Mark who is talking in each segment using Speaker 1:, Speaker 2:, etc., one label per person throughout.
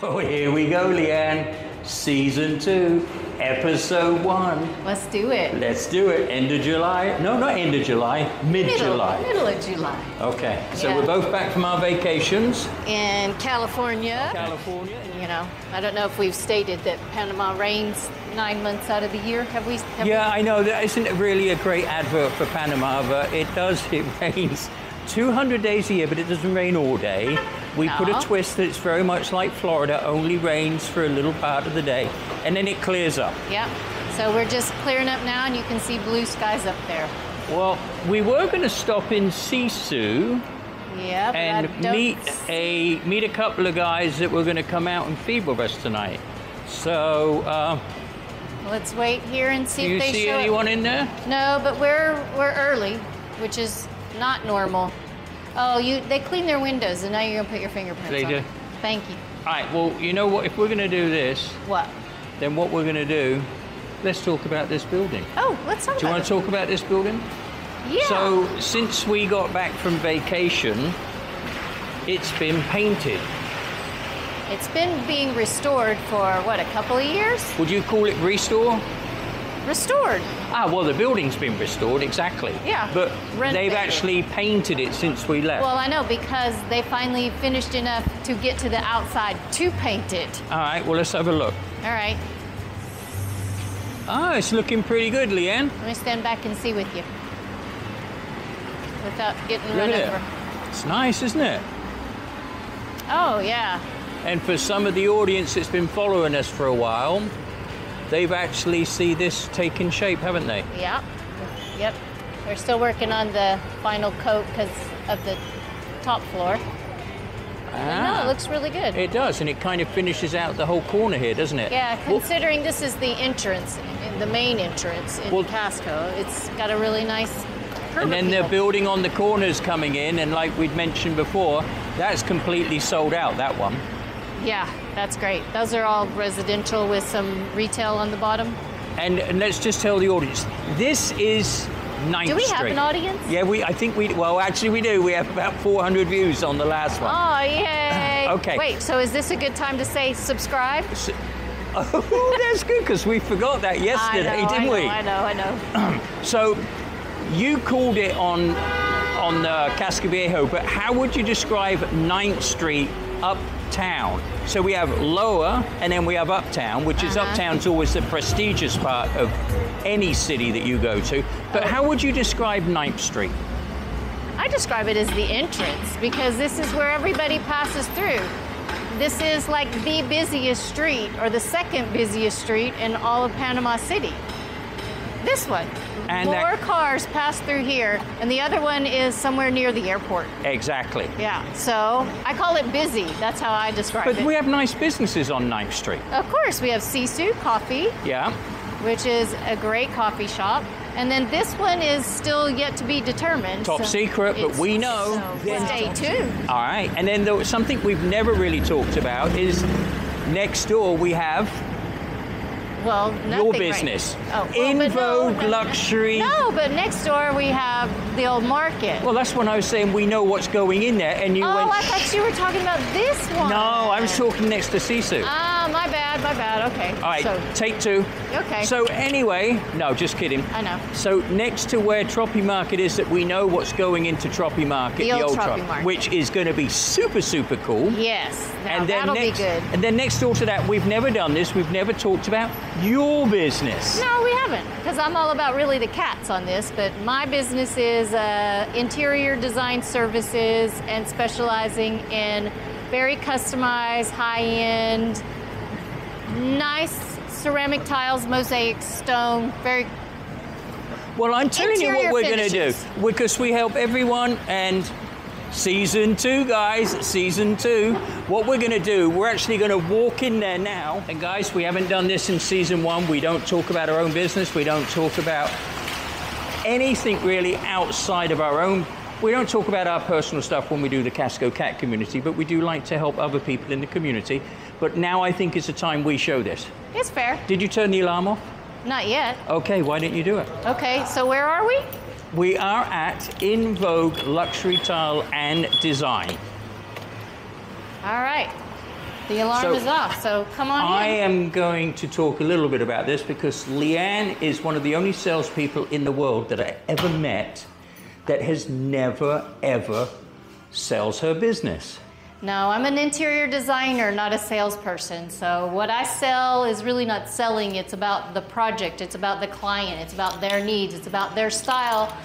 Speaker 1: Oh, here we go, Leanne. Season two, episode one.
Speaker 2: Let's do it.
Speaker 1: Let's do it. End of July. No, not end of July. Mid July.
Speaker 2: middle of July.
Speaker 1: Okay, so
Speaker 2: Yeah.
Speaker 1: we're both back from our vacations.
Speaker 2: In California,
Speaker 1: California.
Speaker 2: you know, I don't know if we've stated that Panama rains nine months out of the year. Have we? Have
Speaker 1: Yeah, I know that isn't really a great advert for Panama, but it does. It rains 200 days a year, but it doesn't rain all day. We put a twist that it's very much like Florida, only rains for a little part of the day, and then it clears up.
Speaker 2: Yep. So we're just clearing up now, and you can see blue skies up there.
Speaker 1: Well, we were going to stop in Sisu
Speaker 2: Yep.
Speaker 1: and meet a meet a couple of guys that were going to come out and feed with us tonight. So, uh,
Speaker 2: Let's wait here and see if they
Speaker 1: see
Speaker 2: show. up.
Speaker 1: anyone in there?
Speaker 2: No, but we're we're early, which is not normal. Oh, you they clean their windows, and now you're gonna put your fingerprints
Speaker 1: They
Speaker 2: on.
Speaker 1: do.
Speaker 2: it. Thank you.
Speaker 1: All right. Well, you know what? If we're going to do this,
Speaker 2: What?
Speaker 1: then what we're going to do? Let's talk about this building.
Speaker 2: Oh, let's talk
Speaker 1: Do you want to talk about this building?
Speaker 2: Yeah.
Speaker 1: So, since we got back from vacation, it's been painted.
Speaker 2: it's been being restored for what a couple of years.
Speaker 1: Would you call it restore?
Speaker 2: Restored.
Speaker 1: Ah, well, the building's been restored, exactly.
Speaker 2: Yeah,
Speaker 1: But they've actually painted it since we left.
Speaker 2: Well, I know because they finally finished enough to get to the outside to paint it.
Speaker 1: All right, well, let's have a look.
Speaker 2: All right.
Speaker 1: Ah, it's looking pretty good, Leanne.
Speaker 2: Let me stand back and see with you. Without getting
Speaker 1: Look
Speaker 2: run over.
Speaker 1: it. It's nice, isn't it?
Speaker 2: Oh yeah.
Speaker 1: And for some of the audience that's been following us for a while, they've actually see this taking shape, haven't they?
Speaker 2: Yep. Yep. They're still working on the final coat because of the top floor. No, it looks really good.
Speaker 1: Ah. It does, and it kind of finishes out the whole corner here, doesn't it?
Speaker 2: yeah,
Speaker 1: Well,
Speaker 2: considering this is the entrance, the main entrance in
Speaker 1: Well-
Speaker 2: Casco, it's got a really nice curve
Speaker 1: and then they're building on the corners coming in, and like we'd mentioned before, that's completely sold out, that one.
Speaker 2: Yeah, that's great. Those are all residential with some retail on the bottom.
Speaker 1: And, and let's just tell the audience, this is 9th
Speaker 2: Do we
Speaker 1: Street.
Speaker 2: have an audience?
Speaker 1: Yeah, we. I think we. Well, actually, we do. We have about 400 views on the last one.
Speaker 2: Oh, yay!
Speaker 1: Okay.
Speaker 2: Wait, so is this a good time to say subscribe?
Speaker 1: So- oh, that's good because we forgot that yesterday,
Speaker 2: I know,
Speaker 1: didn't
Speaker 2: I know,
Speaker 1: we?
Speaker 2: I know, I know.
Speaker 1: So, you called it on on uh, Casco Viejo, but how would you describe 9th Street uptown? So we have lower, and then we have uptown, which is
Speaker 2: Uh-huh.
Speaker 1: uptown's always the prestigious part of any city that you go to. But how would you describe 9th Street?
Speaker 2: I describe it as the entrance because this is where everybody passes through. This is like the busiest street or the second busiest street in all of Panama City. This one.
Speaker 1: And
Speaker 2: More
Speaker 1: that-
Speaker 2: cars pass through here, and the other one is somewhere near the airport.
Speaker 1: Exactly.
Speaker 2: Yeah, so I call it busy. That's how I describe
Speaker 1: But
Speaker 2: it.
Speaker 1: But we have nice businesses on 9th Street.
Speaker 2: of course, we have Sisu Coffee,
Speaker 1: Yeah.
Speaker 2: which is a great coffee shop. And then this one is still yet to be determined.
Speaker 1: Top
Speaker 2: so
Speaker 1: secret, but we know.
Speaker 2: So stay tuned.
Speaker 1: All right. And then there was something we've never really talked about is next door we have
Speaker 2: Well,
Speaker 1: your
Speaker 2: nothing right-
Speaker 1: business.
Speaker 2: Oh, well,
Speaker 1: In
Speaker 2: no,
Speaker 1: Vogue
Speaker 2: no,
Speaker 1: Luxury.
Speaker 2: No, but next door we have the old market.
Speaker 1: Well, that's when I was saying we know what's going in there, and you
Speaker 2: oh,
Speaker 1: went.
Speaker 2: I thought you were talking about this one.
Speaker 1: no, I was talking next to Sisu.
Speaker 2: Ah, my bad, my bad. Okay.
Speaker 1: All right,
Speaker 2: So,
Speaker 1: take two.
Speaker 2: okay.
Speaker 1: So anyway, no, just kidding.
Speaker 2: I know.
Speaker 1: So next to where Troppy Market is, that we know what's going into Troppy Market,
Speaker 2: The old Troppy Market.
Speaker 1: which is going to be super, super cool.
Speaker 2: yes. Now
Speaker 1: and then
Speaker 2: that'll
Speaker 1: next,
Speaker 2: be good.
Speaker 1: And then next door to that, we've never done this. We've never talked about your business.
Speaker 2: No, we haven't, because I'm all about really the cats on this. But my business is uh, interior design services and specializing in very customized, high-end, nice ceramic tiles, mosaic stone, very
Speaker 1: Well, I'm telling you what we're going to do because we help everyone and. Season two, guys, season two. What we're going to do, we're actually going to walk in there now. And, guys, we haven't done this in season one. We don't talk about our own business. We don't talk about anything really outside of our own. We don't talk about our personal stuff when we do the Casco Cat community, but we do like to help other people in the community. But now I think it's the time we show this.
Speaker 2: It's fair.
Speaker 1: Did you turn the alarm off?
Speaker 2: Not yet.
Speaker 1: Okay, why didn't you do it?
Speaker 2: Okay, so where are we?
Speaker 1: We are at In Vogue Luxury Tile and Design.
Speaker 2: All right. The alarm
Speaker 1: So,
Speaker 2: is off, so come on
Speaker 1: I
Speaker 2: in.
Speaker 1: am going to talk a little bit about this because Leanne is one of the only salespeople in the world that I ever met that has never, ever sells her business.
Speaker 2: No, I'm an interior designer, not a salesperson. So what I sell is really not selling. It's about the project. It's about the client. It's about their needs. It's about their style.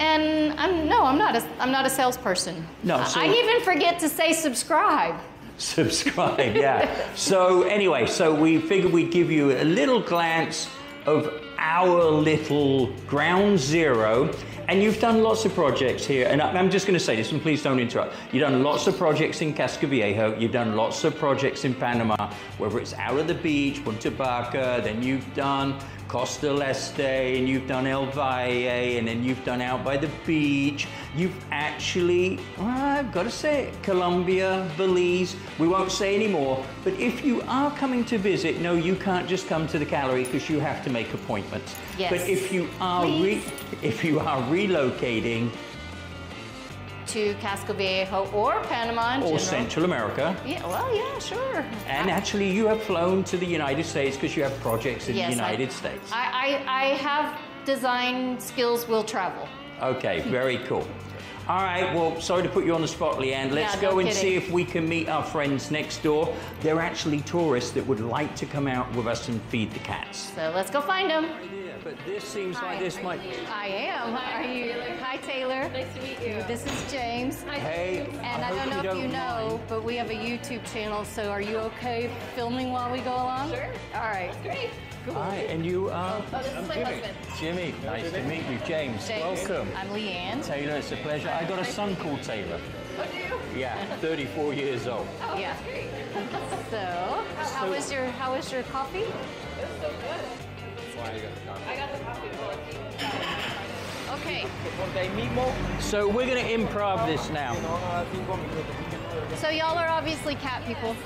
Speaker 2: And I'm no, I'm not a I'm not a salesperson.
Speaker 1: No,
Speaker 2: I-
Speaker 1: so-
Speaker 2: I even forget to say subscribe.
Speaker 1: Subscribe, yeah. so, anyway, so we figured we'd give you a little glance of our little ground zero. And you've done lots of projects here, and I'm just going to say this, and please don't interrupt. You've done lots of projects in Casco Viejo, you've done lots of projects in Panama, whether it's out of the beach, Punta Baca, then you've done Costa Leste, and you've done El Valle, and then you've done out by the beach. You've actually, well, I've got to say it, Colombia, Belize. We won't say any more, but if you are coming to visit, no, you can't just come to the gallery because you have to make appointments.
Speaker 2: Yes.
Speaker 1: But if you are re- if you are relocating
Speaker 2: To Casco Viejo or Panama
Speaker 1: or
Speaker 2: general.
Speaker 1: Central America,
Speaker 2: Yeah, well, yeah, sure.
Speaker 1: and actually you have flown to the United States because you have projects in
Speaker 2: Yes,
Speaker 1: the
Speaker 2: I-
Speaker 1: United States.
Speaker 2: I, I, I have design skills will travel.
Speaker 1: Okay, very cool. All right, well, sorry to put you on the spot, Leanne. Let's
Speaker 2: Yeah,
Speaker 1: go
Speaker 2: no
Speaker 1: and
Speaker 2: kidding.
Speaker 1: see if we can meet our friends next door. They're actually tourists that would like to come out with us and feed the cats.
Speaker 2: So let's go find them.
Speaker 1: But this seems like this might.
Speaker 2: I am. Are you? Hi, Taylor. Nice to meet you. This is James.
Speaker 1: Hey,
Speaker 2: And I,
Speaker 1: hope
Speaker 2: don't know if you
Speaker 1: don't
Speaker 2: know,
Speaker 1: mind.
Speaker 2: but we have a YouTube channel. So are you okay filming while we go along? Sure. All right. Great.
Speaker 1: Hi, and you are?
Speaker 2: Oh, this is my husband.
Speaker 1: Jimmy. Nice to meet you, James.
Speaker 2: James.
Speaker 1: Welcome.
Speaker 2: I'm Leanne.
Speaker 1: Taylor, it's a pleasure. I got a son called Taylor. Oh, yeah, 34 years old.
Speaker 2: Oh, yeah. So, how was your how was your coffee? Okay.
Speaker 1: So we're going to improv this now.
Speaker 2: So y'all are obviously cat people.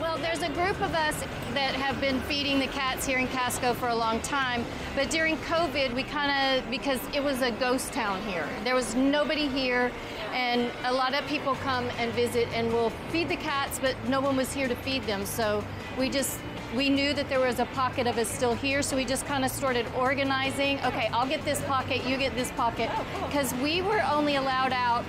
Speaker 2: Well, there's a group of us that have been feeding the cats here in Casco for a long time, but during COVID, we kind of because it was a ghost town here. There was nobody here, and a lot of people come and visit and we'll feed the cats, but no one was here to feed them. So we just we knew that there was a pocket of us still here, so we just kind of started organizing. Okay, I'll get this pocket, you get this pocket, oh, because we were only allowed out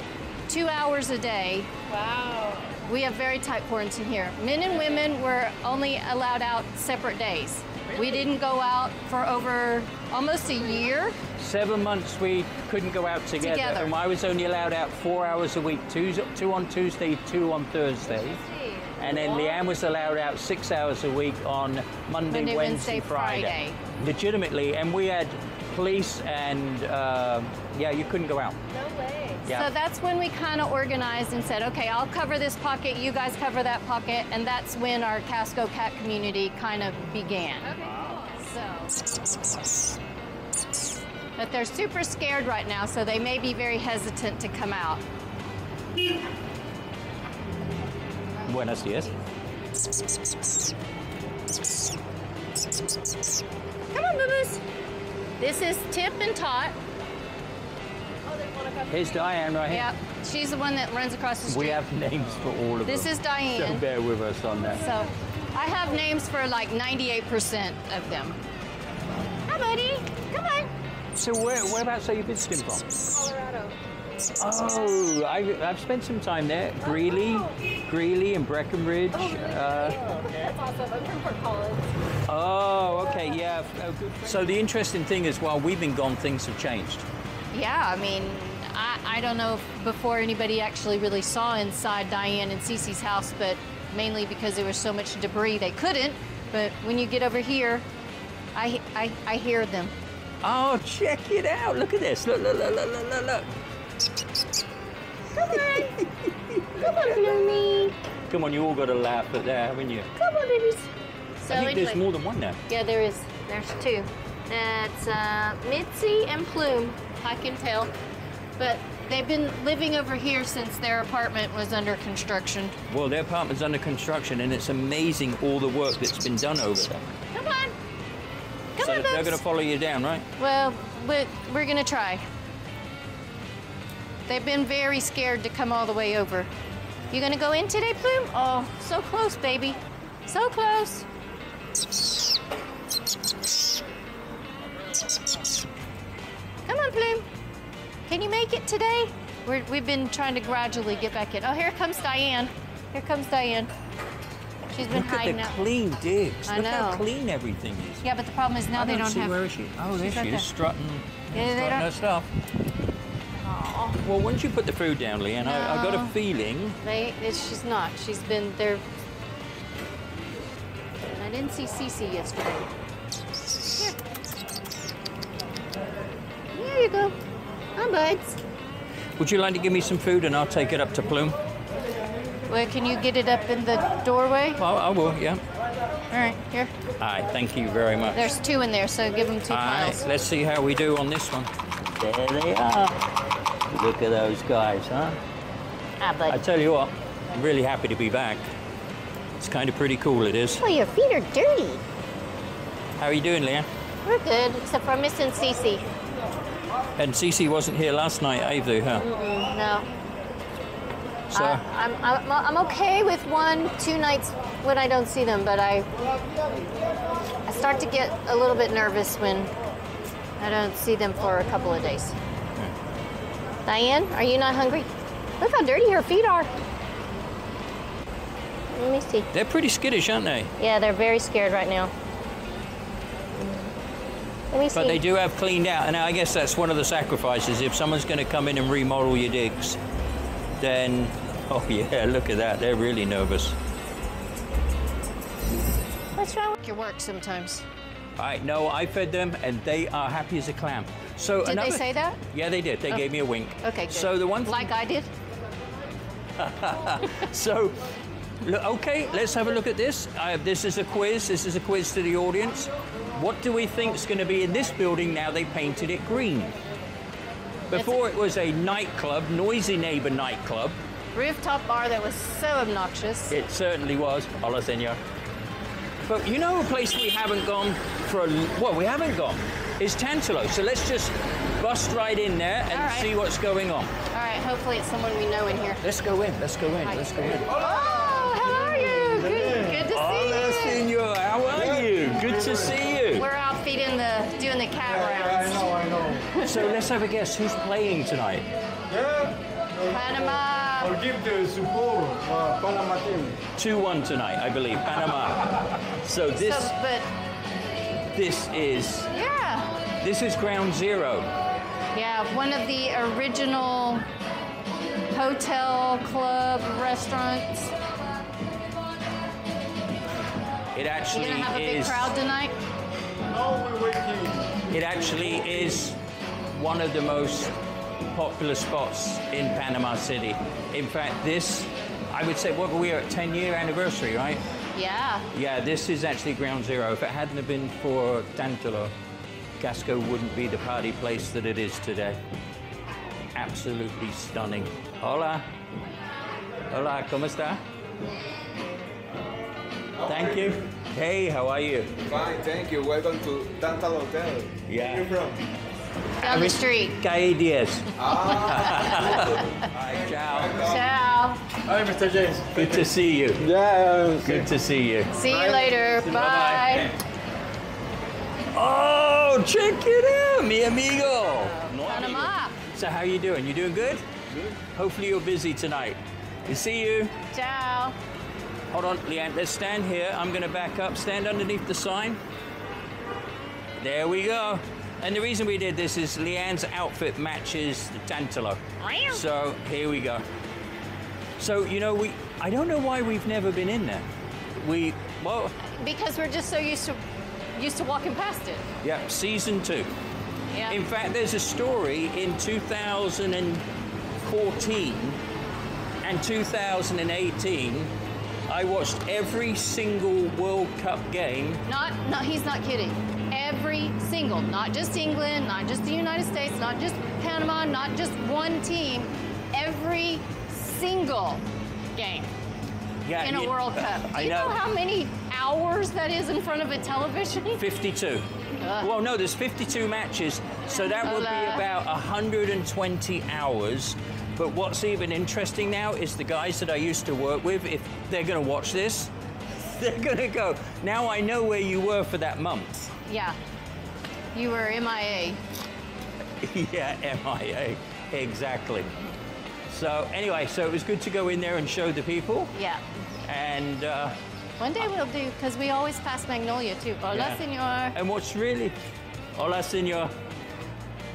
Speaker 2: two hours a day
Speaker 3: Wow.
Speaker 2: we have very tight quarantine here. Men and women were only allowed out separate days. We didn't go out for over almost a year.
Speaker 1: Seven months we couldn't go out together,
Speaker 2: Together.
Speaker 1: and I was only allowed out four hours a week, two, two on Tuesday, two on Thursday. And then Leanne was allowed out six hours a week on Monday,
Speaker 2: Monday,
Speaker 1: Wednesday,
Speaker 2: Wednesday,
Speaker 1: Friday.
Speaker 2: Friday.
Speaker 1: Legitimately, and we had police and uh, yeah, you couldn't go out.
Speaker 3: No way.
Speaker 1: Yeah.
Speaker 2: So that's when we kind of organized and said, okay, I'll cover this pocket, you guys cover that pocket, and that's when our Casco cat community kind of began. Okay, So. But they're super scared right now, so they may be very hesitant to come out.
Speaker 1: Buenos dias.
Speaker 2: Come on, boo-boos. This is Tip and Tot.
Speaker 1: Here's Diane right here.
Speaker 2: Yep, she's the one that runs across the street.
Speaker 1: We have names for all of
Speaker 2: This
Speaker 1: them.
Speaker 2: This is Diane.
Speaker 1: So bear with us on that.
Speaker 2: So I have names for like 98% of them. Hi, buddy. Come on.
Speaker 1: So where, whereabouts are you visiting from?
Speaker 3: Colorado.
Speaker 1: Oh, I, I've spent some time there. Greeley, Greeley and Breckenridge. Uh,
Speaker 3: That's awesome. I'm from Fort Collins.
Speaker 1: oh, okay, yeah. Oh. So the interesting thing is, while we've been gone, things have changed.
Speaker 2: Yeah, I mean, I, I don't know if before anybody actually really saw inside Diane and Cece's house, but mainly because there was so much debris they couldn't. But when you get over here, I, I, I hear them.
Speaker 1: Oh, check it out! Look at this! Look, look, look, look, look, look, look!
Speaker 2: Come on. Come on, Bloomy.
Speaker 1: Come on, you all got to laugh at that, haven't you?
Speaker 2: Come on, babies. So
Speaker 1: I think there's more than one now.
Speaker 2: Yeah, there is. There's two. That's uh, Mitzi and Plume. I can tell. But they've been living over here since their apartment was under construction.
Speaker 1: Well, their apartment's under construction, and it's amazing all the work that's been done over there.
Speaker 2: Come on. Come
Speaker 1: so
Speaker 2: on,
Speaker 1: they're going to follow you down, right?
Speaker 2: Well, but we're gonna try. They've been very scared to come all the way over. You gonna go in today, Plume? Oh, so close, baby. So close. Come on, Plume. Can you make it today? We're, we've been trying to gradually get back in. Oh, here comes Diane. Here comes Diane. She's been
Speaker 1: Look at
Speaker 2: hiding
Speaker 1: the
Speaker 2: out.
Speaker 1: clean digs.
Speaker 2: I
Speaker 1: Look how
Speaker 2: know.
Speaker 1: clean everything is.
Speaker 2: Yeah, but the problem is now they
Speaker 1: don't
Speaker 2: don't
Speaker 1: see
Speaker 2: have.
Speaker 1: where is she? Oh, there she is, strutting,
Speaker 2: Yeah, they don't-
Speaker 1: her stuff.
Speaker 2: Aw.
Speaker 1: Well, once you put the food down, Leanne, I, I got a feeling.
Speaker 2: They, she's not. She's been there. And I didn't see Cece yesterday. Here. There you go. Hi, buds.
Speaker 1: Would you like to give me some food and I'll take it up to Plume?
Speaker 2: Well, can you get it up in the doorway?
Speaker 1: Well, I will, yeah.
Speaker 2: All right, here.
Speaker 1: All right, thank you very much.
Speaker 2: There's two in there, so give them two
Speaker 1: All right,
Speaker 2: piles.
Speaker 1: let's see how we do on this one. There they are. Look at those guys, huh?
Speaker 2: Ah,
Speaker 1: I
Speaker 2: bud.
Speaker 1: tell you what, I'm really happy to be back. It's kind of pretty cool, it is.
Speaker 2: Oh, your feet are dirty.
Speaker 1: How are you doing, Leah?
Speaker 2: We're good, except for missing Cece.
Speaker 1: And Cece wasn't here last night either, huh?
Speaker 2: Mm, no.
Speaker 1: So,
Speaker 2: I, I'm, I'm, I'm okay with one, two nights when I don't see them, but I I start to get a little bit nervous when I don't see them for a couple of days. Diane, are you not hungry? Look how dirty her feet are. Let me see.
Speaker 1: they're pretty skittish, aren't they?
Speaker 2: Yeah, they're very scared right now. Let me see.
Speaker 1: But they do have cleaned out, and I guess that's one of the sacrifices. If someone's going to come in and remodel your digs, then, oh yeah, look at that. They're really nervous.
Speaker 2: What's wrong with your work sometimes?
Speaker 1: Right, no, I fed them, and they are happy as a clam. So
Speaker 2: Did
Speaker 1: another,
Speaker 2: they say that?
Speaker 1: Yeah, they did. They
Speaker 2: Oh.
Speaker 1: gave me a wink.
Speaker 2: Okay, good.
Speaker 1: So the one thing,
Speaker 2: Like I did?
Speaker 1: so look, okay, let's have a look at this. Uh, this is a quiz. This is a quiz to the audience. What do we think is going to be in this building now they painted it green? Before it was a nightclub, noisy neighbor nightclub.
Speaker 2: Rooftop bar that was so obnoxious.
Speaker 1: It certainly was. Hola, senor. But you know a place we haven't gone for a well, we haven't gone is Tantalo. So let's just bust right in there and
Speaker 2: All right.
Speaker 1: see what's going on.
Speaker 2: All right, hopefully it's someone we know in here.
Speaker 1: Let's go in. Let's go in.
Speaker 2: Right.
Speaker 1: Let's go in.
Speaker 2: Oh, how are you? Good, good to
Speaker 1: Hola,
Speaker 2: see you.
Speaker 1: senor. How are you? Good to see you.
Speaker 2: We're out feeding the, doing the cat rounds.
Speaker 4: know, I know.
Speaker 1: So let's have a guess. Who's playing tonight?
Speaker 4: Yeah,
Speaker 2: Panama.
Speaker 4: I'll give the support uh, Panama team.
Speaker 1: 2-1 tonight, I believe. Panama. So this
Speaker 2: So, but
Speaker 1: this is
Speaker 2: yeah,
Speaker 1: this is ground zero.
Speaker 2: yeah, one of the original hotel, club, restaurants.
Speaker 1: It actually
Speaker 2: You
Speaker 1: actually
Speaker 2: gonna have a big crowd tonight?
Speaker 4: Now we're waiting.
Speaker 1: It actually is one of the most popular spots in Panama City. In fact, this, I would say, what we are at 10 year anniversary, right?
Speaker 2: Yeah.
Speaker 1: Yeah, this is actually ground zero. If it hadn't have been for Tantalo, Casco wouldn't be the party place that it is today. Absolutely stunning. Hola. Hola, ¿cómo está? Thank you. Hey, how are you?
Speaker 5: Fine, thank you. Welcome to Tantalo Hotel.
Speaker 1: Yeah.
Speaker 5: Where you from?
Speaker 2: Down the street.
Speaker 1: Calle Diez.
Speaker 5: Ah,
Speaker 1: Hi, ciao.
Speaker 2: Ciao.
Speaker 4: Hi, Mr. James.
Speaker 1: Good to see you.
Speaker 5: yeah.
Speaker 1: Good to see you.
Speaker 2: See you later. Bye.
Speaker 1: Oh, check it out, mi amigo.
Speaker 2: Panama.
Speaker 1: So how are you doing? You doing good? Good. Hopefully you're busy tonight. We see you.
Speaker 2: Ciao.
Speaker 1: Hold on, Leanne. Let's stand here. I'm going to back up. Stand underneath the sign. There we go. And the reason we did this is Leanne's outfit matches the Tantalo. So here we go. So you know we. I don't know why we've never been in there. We well,
Speaker 2: Because we're just so used to used to walking past it.
Speaker 1: yeah, season two.
Speaker 2: Yeah.
Speaker 1: In fact, there's a story in 2014 and 2018. I watched every single World Cup game.
Speaker 2: Not, no, he's not kidding. Every single, not just England, not just the United States, not just Panama, not just one team, every single game
Speaker 1: Yeah,
Speaker 2: in a
Speaker 1: you-
Speaker 2: World Cup. Do
Speaker 1: I
Speaker 2: you know.
Speaker 1: know.
Speaker 2: how many hours that is in front of a television?
Speaker 1: 52. Well, no, there's 52 matches, so that would be about 120 hours But what's even interesting now is the guys that I used to work with, if they're going to watch this, they're going to go, now I know where you were for that month.
Speaker 2: Yeah. You were MIA.
Speaker 1: yeah, MIA. Exactly. So, anyway, so it was good to go in there and show the people.
Speaker 2: Yeah.
Speaker 1: And uh,
Speaker 2: One day we'll do, because we always pass Magnolia too. Hola,
Speaker 1: Yeah.
Speaker 2: senor.
Speaker 1: And what's really, hola, senor.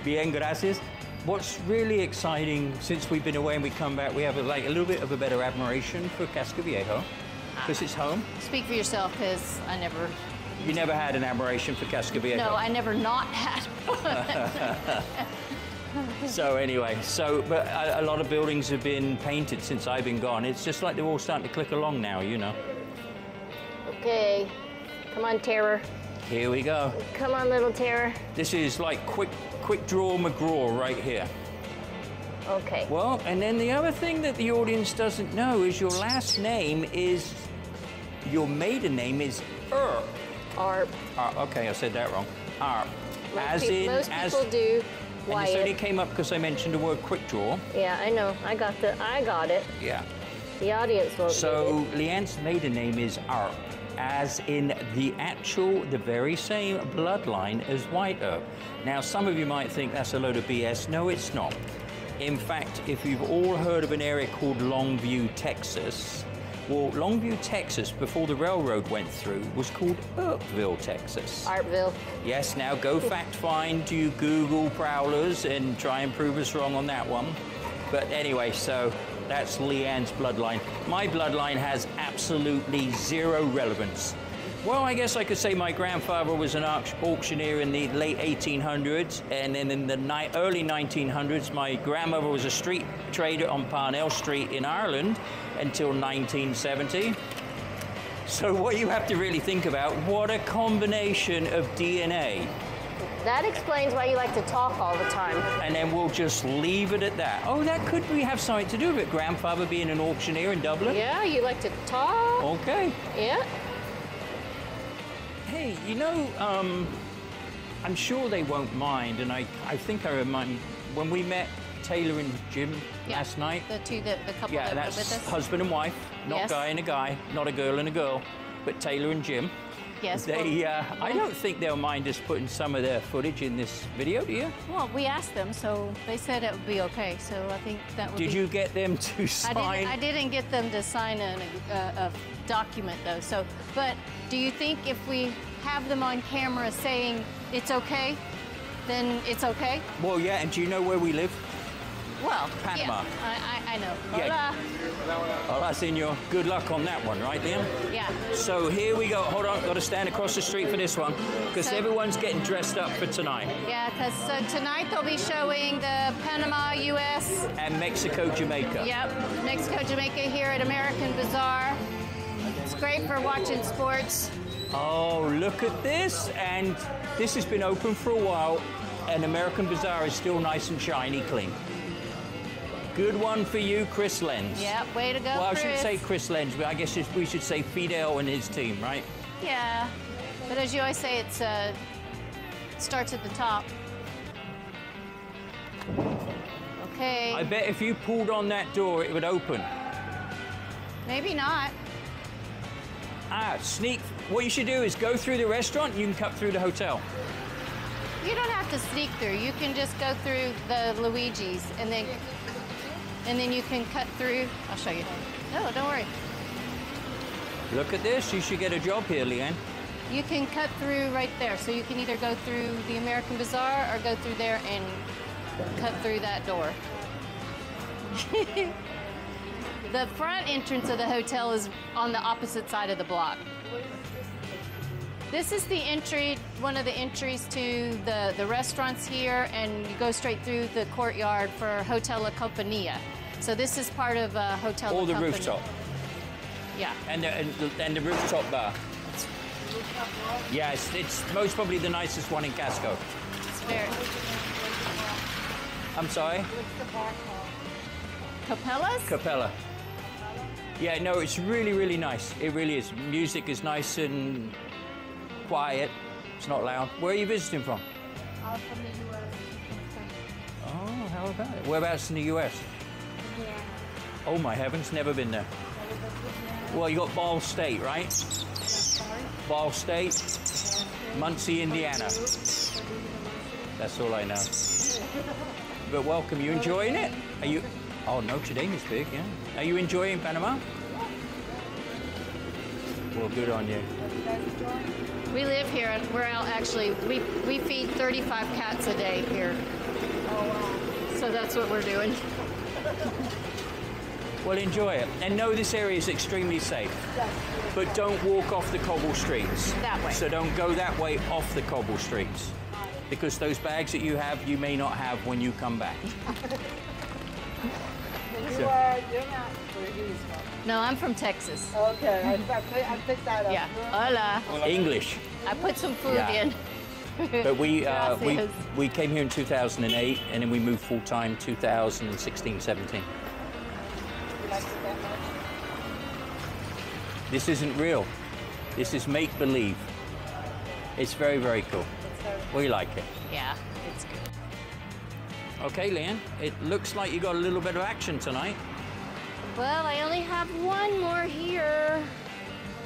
Speaker 1: Bien, gracias. What's really exciting since we've been away and we come back, we have a, like a little bit of a better admiration for Casco Viejo because it's home.
Speaker 2: Speak for yourself, because I never,
Speaker 1: You never had an admiration for Casco Viejo.
Speaker 2: no, I never not had.
Speaker 1: So anyway, so but a, a lot of buildings have been painted since I've been gone. It's just like they're all starting to click along now, you know.
Speaker 2: okay. Come on, Terror.
Speaker 1: Here we go.
Speaker 2: Come on, little Terror.
Speaker 1: This is like quick, quick draw McGraw right here.
Speaker 2: Okay.
Speaker 1: Well, and then the other thing that the audience doesn't know is your last name is, your maiden name is Earp.
Speaker 2: Arp.
Speaker 1: Uh, okay, I said that wrong. Arp. As
Speaker 2: most
Speaker 1: in,
Speaker 2: most
Speaker 1: as,
Speaker 2: people do.
Speaker 1: and this only came up because I mentioned the word quick draw.
Speaker 2: Yeah, I know. I got the. I got it.
Speaker 1: Yeah.
Speaker 2: The audience won't.
Speaker 1: So Leanne's maiden name is Arp, as in the actual, the very same bloodline as Wyatt Earp. Now, some of you might think that's a load of BS. No, it's not. In fact, if you've all heard of an area called Longview, Texas, well, Longview, Texas, before the railroad went through, was called Earpville, Texas.
Speaker 2: Arpville.
Speaker 1: Yes, now go fact find you Google Prowlers and try and prove us wrong on that one. But anyway, so that's Leanne's bloodline. My bloodline has absolutely zero relevance. Well, I guess I could say my grandfather was an auctioneer in the late 1800s, and then in the early 1900s, my grandmother was a street trader on Parnell Street in Ireland until 1970. So, what you have to really think about, what a combination of DNA.
Speaker 2: That explains why you like to talk all the time.
Speaker 1: And then we'll just leave it at that. Oh, that could be have something to do with it. Grandfather being an auctioneer in Dublin.
Speaker 2: Yeah, you like to talk.
Speaker 1: Okay.
Speaker 2: Yeah.
Speaker 1: Hey, you know, um, I'm sure they won't mind. And I, I think I remind when we met Taylor and Jim
Speaker 2: Yeah.
Speaker 1: last night.
Speaker 2: The two that the couple
Speaker 1: Yeah,
Speaker 2: that were
Speaker 1: that's
Speaker 2: with us.
Speaker 1: husband and wife, not
Speaker 2: Yes.
Speaker 1: guy and a guy, not a girl and a girl, but Taylor and Jim.
Speaker 2: Yes.
Speaker 1: They,
Speaker 2: well,
Speaker 1: uh, I don't think they'll mind us putting some of their footage in this video, do you?
Speaker 2: well, we asked them, so they said it would be okay. So I think that would
Speaker 1: Did
Speaker 2: be.
Speaker 1: you get them to sign?
Speaker 2: I didn't, I didn't get them to sign a, a, a document though. So, but do you think if we have them on camera saying it's okay, then it's okay?
Speaker 1: Well, yeah, and do you know where we live?
Speaker 2: Well,
Speaker 1: Panama.
Speaker 2: Yeah, I, I, I know.
Speaker 1: Yeah.
Speaker 2: Hola.
Speaker 1: Hola, senor. Good luck on that one, right, Liam?
Speaker 2: Yeah.
Speaker 1: So here we go. Hold on, got to stand across the street for this one because
Speaker 2: So-
Speaker 1: everyone's getting dressed up for tonight.
Speaker 2: Yeah, because so tonight they'll be showing the Panama, U.S.
Speaker 1: And Mexico, Jamaica.
Speaker 2: Yep, Mexico, Jamaica here at American Bazaar. It's great for watching sports.
Speaker 1: Oh, look at this. And this has been open for a while, and American Bazaar is still nice and shiny clean. Good one for you, Chris Lenz.
Speaker 2: Yep, way to go,
Speaker 1: Well, I shouldn't say Chris Lenz, but I guess we should say Fidel and his team, right?
Speaker 2: Yeah, but as you always say, it's uh, starts at the top. Okay,
Speaker 1: I bet if you pulled on that door, it would open.
Speaker 2: maybe not.
Speaker 1: Ah, sneak. What you should do is go through the restaurant. You can cut through the hotel.
Speaker 2: You don't have to sneak through. You can just go through the Luigi's and then and then you can cut through. I'll show you. No, don't worry.
Speaker 1: Look at this. You should get a job here, Leanne.
Speaker 2: You can cut through right there. So you can either go through the American Bazaar or go through there and cut through that door. the front entrance of the hotel is on the opposite side of the block. This is the entry, one of the entries to the, the restaurants here, and you go straight through the courtyard for Hotel La Compania. So this is part of uh, Hotel
Speaker 1: Or
Speaker 2: La
Speaker 1: the rooftop.
Speaker 2: Yeah.
Speaker 1: And the, and, the, and the rooftop bar. Yes, it's most probably the nicest one in Casco.
Speaker 2: It's very.
Speaker 1: I'm sorry?
Speaker 2: Capella's?
Speaker 1: Capella. Yeah, no, it's really, really nice. It really is. Music is nice and quiet. It's not loud. Where are you visiting from?
Speaker 3: I'm from the U.S.
Speaker 1: Oh, how about it? Whereabouts in the US? Oh my heavens, never been there. Well, you got Ball State, right? Ball State, Muncie, Indiana. That's all I know. But welcome. You enjoying it? Are you? Oh, Notre Dame is big. Yeah. Are you enjoying Panama? Well, good on you.
Speaker 2: We live here, and we're out actually. We we feed 35 cats a day here. Oh wow! So that's what we're doing.
Speaker 1: Well, enjoy it. And know this area is extremely safe. But don't walk off the cobble streets.
Speaker 2: That way.
Speaker 1: So don't go that way off the cobble streets. Because those bags that you have, you may not have when you come back.
Speaker 6: You are, you're not Portuguese,
Speaker 2: No, I'm from Texas.
Speaker 6: Okay, I, I, pick- I picked that up.
Speaker 2: Yeah. Hola.
Speaker 1: English.
Speaker 2: I put some food
Speaker 1: Yeah.
Speaker 2: in.
Speaker 1: But we, uh, we, we came here in 2008 and then we moved full time 2016 17. This isn't real. This is make believe. It's very, very cool. We like it.
Speaker 2: Yeah, it's good.
Speaker 1: Okay, Leanne, it looks like you got a little bit of action tonight.
Speaker 2: Well, I only have one more here.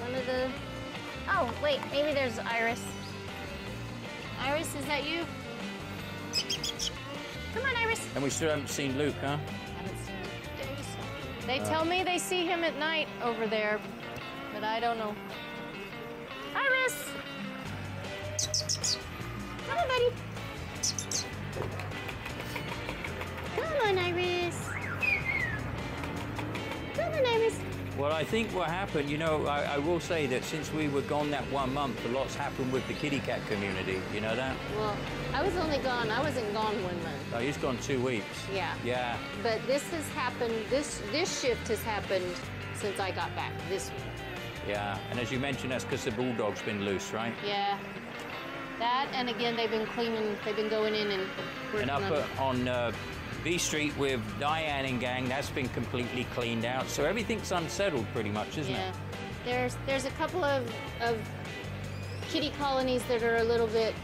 Speaker 2: One of the. Oh, wait, maybe there's Iris. Iris, is that you? Come on, Iris.
Speaker 1: And we still haven't seen Luke, huh?
Speaker 2: Haven't seen him in days. They tell me they see him at night over there, but I don't know. Iris! Come on, buddy. Come on, Iris. Come on, Iris.
Speaker 1: Well, I think what happened, you know, I, I will say that since we were gone that one month, a lot's happened with the kitty cat community. You know that?
Speaker 2: Well, I was only gone. I wasn't gone one month.
Speaker 1: Oh, he's gone two weeks.
Speaker 2: Yeah.
Speaker 1: Yeah.
Speaker 2: But this has happened. This this shift has happened since I got back this week.
Speaker 1: Yeah. And as you mentioned, that's because the bulldog's been loose, right?
Speaker 2: Yeah. That and again, they've been cleaning. They've been going in and
Speaker 1: And up
Speaker 2: on.
Speaker 1: uh, on uh, B Street with Diane and gang, that's been completely cleaned out. So everything's unsettled pretty much, isn't
Speaker 2: yeah.
Speaker 1: it?
Speaker 2: There's there's a couple of of kitty colonies that are a little bit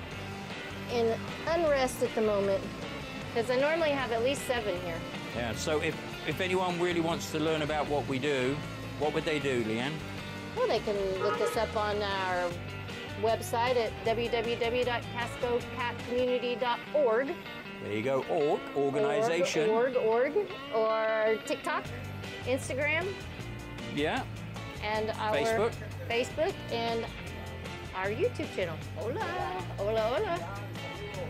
Speaker 2: in unrest at the moment because I normally have at least seven here.
Speaker 1: Yeah. So if, if anyone really wants to learn about what we do, what would they do, Leanne?
Speaker 2: Well, they can look us up on our website at www.cascocatcommunity.org.
Speaker 1: There you go. Org, organization.
Speaker 2: Org, org, org, or TikTok, Instagram,
Speaker 1: Yeah.
Speaker 2: and our
Speaker 1: Facebook.
Speaker 2: Facebook, and our YouTube channel. Hola, hola, hola.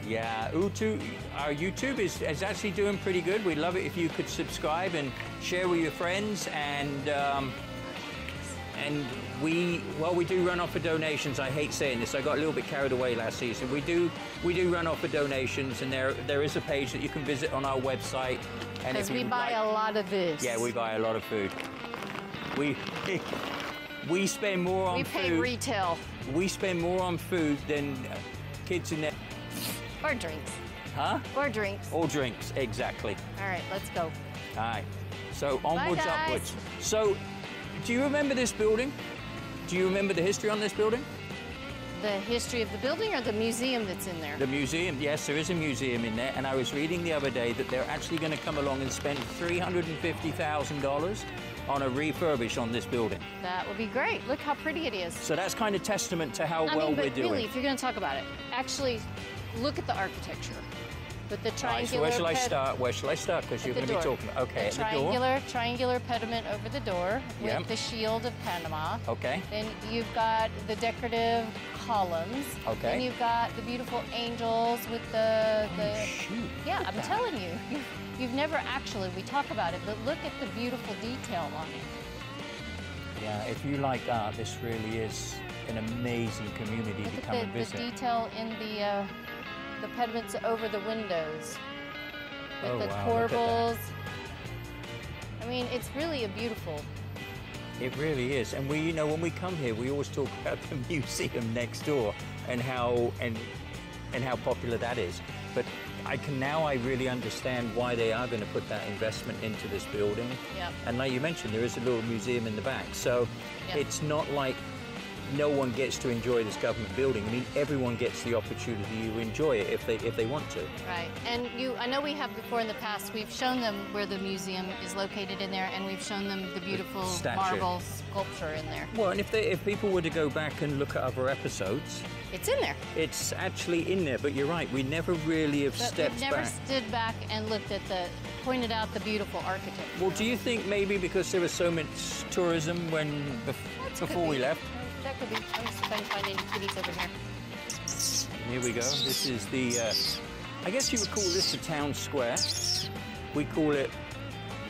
Speaker 1: Yeah, Utu, our YouTube is, is actually doing pretty good. We'd love it if you could subscribe and share with your friends. And um, and we well, we do run off of donations. I hate saying this. I got a little bit carried away last season. We do we do run off of donations, and there there is a page that you can visit on our website. And
Speaker 2: Because we buy
Speaker 1: like-
Speaker 2: a lot of this.
Speaker 1: Yeah, we buy a lot of food. We we spend more on
Speaker 2: We pay
Speaker 1: food.
Speaker 2: retail
Speaker 1: we spend more on food than uh, kids in their
Speaker 2: or drinks.
Speaker 1: huh
Speaker 2: Or drinks.
Speaker 1: or drinks. Exactly.
Speaker 2: All right, let's go.
Speaker 1: All right. So onwards, upwards. So, do you remember this building? Do you remember the history on this building?
Speaker 2: The history of the building or the museum that's in there?
Speaker 1: The museum. Yes, there is a museum in there, and I was reading the other day that they're actually going to come along and spend three hundred and fifty thousand dollars on a refurbish on this building.
Speaker 2: That would be great. Look how pretty it is.
Speaker 1: So that's kind of testament to how
Speaker 2: I
Speaker 1: well
Speaker 2: mean, but
Speaker 1: we're doing.
Speaker 2: really, if you're going to talk about it, actually look at the architecture. With the
Speaker 1: All right,
Speaker 2: triangular
Speaker 1: so where shall I start? Where shall I start? Because you're going to be talking. Okay,
Speaker 2: the
Speaker 1: at the door.
Speaker 2: triangular triangular pediment over the door with
Speaker 1: Yep.
Speaker 2: the shield of Panama.
Speaker 1: Okay.
Speaker 2: Then you've got the decorative columns.
Speaker 1: Okay.
Speaker 2: Then you've got the beautiful angels with the the.
Speaker 1: shoot,
Speaker 2: Yeah, I'm
Speaker 1: that.
Speaker 2: telling you, you've, you've never actually. We talk about it, but look at the beautiful detail on it.
Speaker 1: Yeah, if you like art, this really is an amazing community to come
Speaker 2: at
Speaker 1: and
Speaker 2: the, the
Speaker 1: visit.
Speaker 2: detail in the uh, the pediments over the windows with
Speaker 1: Oh,
Speaker 2: the
Speaker 1: wow, look at that.
Speaker 2: corbels. I mean, it's really a beautiful.
Speaker 1: It really is. And we, you know, when we come here, we always talk about the museum next door and how and and how popular that is. But I can now I really understand why they are going to put that investment into this building.
Speaker 2: Yep.
Speaker 1: And like you mentioned, there is a little museum in the back. So
Speaker 2: Yep.
Speaker 1: it's not like no one gets to enjoy this government building. I mean, everyone gets the opportunity to enjoy it if they if they want to.
Speaker 2: Right. And you, I know we have before in the past, we've shown them where the museum is located in there, and we've shown them the beautiful
Speaker 1: statue.
Speaker 2: marble sculpture in there.
Speaker 1: Well, and if they if people were to go back and look at other episodes,
Speaker 2: It's in there.
Speaker 1: it's actually in there. But you're right, we never really have
Speaker 2: But
Speaker 1: stepped
Speaker 2: we've never
Speaker 1: back.
Speaker 2: stood back and looked at the, pointed out the beautiful architecture.
Speaker 1: Well, do you think maybe because there was so much tourism when bef- before we left?
Speaker 2: That could be. I'm just trying to find any kitties over here.
Speaker 1: Here we go. This is the. Uh, I guess you would call this the town square. We call it